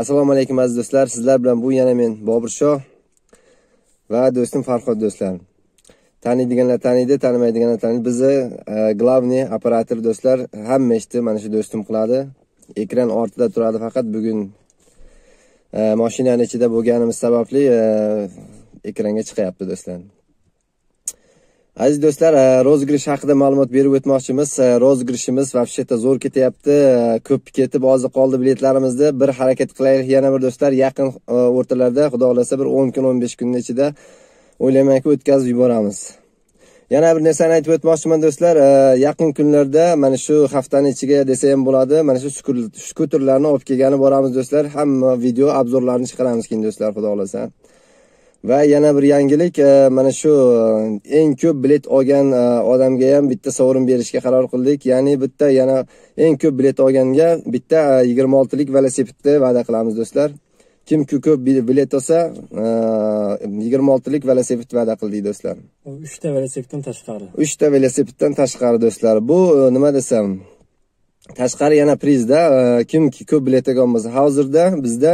assalomu alaykum aziz do'stlar. Sizlar bilan bu yana men bobur shoh va do'stim farhod do'stlar. Taniydiganlar taniydi tanimaydiganlar taniydi. Bizni e, главный operator do'stlar hamma ishni mana shu do'stim qiladi ekran ortida turadi faqat. Bugun e, mashinani ichida bo'lganimiz sababli e, ekranga chiqyapti do'stlar. Aziz do'stlar e, rozgirish haqida ma'lumot berib o'tmoqchimiz. E, Rozgirishimiz rozgrishimiz вообще zo'r ketyapti. E, ko'p ketib ozi qoldi biletlarimizni bir harakat qilaylik. Yana bir do'stlar yaqin o'rtalarda xudo xohlasa bir o'n kun o'n besh kunni ichida o'ylaymanki o'tkazib yuboramiz. Yana bir narsani aytib o'tmoqchiman do'stlar yaqin kunlarda mana shu haftani ichiga desa ham bo'ladi mana shu skuterlarni olib kelgani boramiz do'stlar. Hamma video obzorlarini chiqaramiz keyin do'stlar xudo xohlasa va yana bir yangilik e, mana shu e, eng ko'p bilet olgan e, odamga ham bitta sovrin berishga qaror qildik. Ya'ni bitta yana eng ko'p bilet olganga bitta yigirma oltilik velosipedni va'da qilamiz do'stlar. Kimki ko'p bilet olsa yigirma oltilik velosiped va'da qildik do'stlar. Uchta velosipeddan tashqari. Uchta velosipeddan tashqari do'stlar. Bu nima desam tashqari yana prizda kimki ko'p bilet olgan bo'lsa hozirda bizda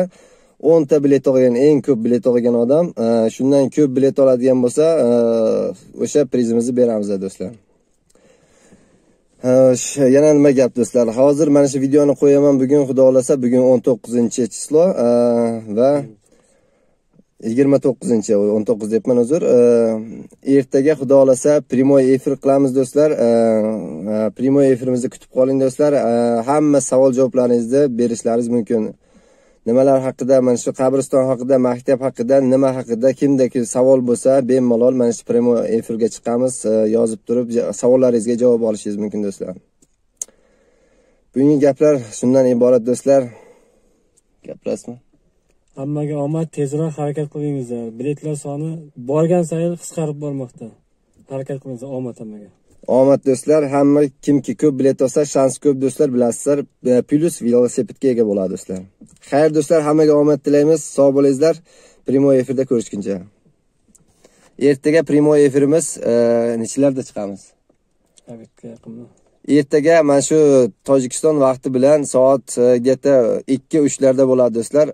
o'nta bilet olgan eng ko'p bilet olgan odam e, shundan ko'p bilet oladigan bo'lsa e, o'sha prizimizni beramiz do'stlar. Yana nima gap do'stlar? Hozir mana shu videoni qo'yaman. Bugun xudo xohlasa bugun o'n to'qqizinchi число e, va yigirma to'qqizinchi o'n to'qqiz deyapman uzr. Ertaga xudo xohlasa primoy efir qilamiz do'stlar. Primoy efirimizni kutib qoling do'stlar. Hamma savol javoblaringizni berishlaringiz mumkin. Nimalar haqida mana shu qabriston haqida maktab haqida nima haqida kimda savol bo'lsa bemalol mana shu premo efirga chiqamiz e, yozib turib savollaringizga javob olishingiz mumkin do'stlar. Bugungi gaplar shundan iborat do'stlar. Gapirasizmi hammaga omad tezroq harakat qilingizlar. Biletlar soni borgan sayin qisqarib bormoqda. Harakat qilingizlar omad hammaga. Omad do'stlar. Hamma kimki ko'p bilet olsa shansi ko'p do'stlar. Bilasizlar e, plyus velosipedga ega bo'ladi do'stlar xayr do'stlar hammaga omad tilaymiz. Sog' bo'lingizlar. Primoy efirda ko'rishguncha. Ertaga primoy efirimiz e, nechalarda chiqamiz? Yaqinda. Ertaga mana shu tojikiston vaqti bilan soat где то ikki uchlarda bo'ladi do'stlar.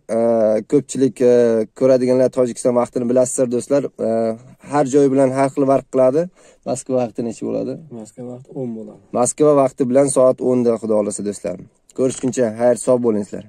Ko'pchilik e, ko'radiganlar tojikiston vaqtini bilasizlar do'stlar. Har joy bilan har xil farq qiladi. Moskva vaqti necha bo'ladi? Moskva vaqti o'n bo'ladi. Moskva vaqti bilan soat o'nda xudo xohlasa do'stlar. Ko'rishguncha xayr sog' bo'linglar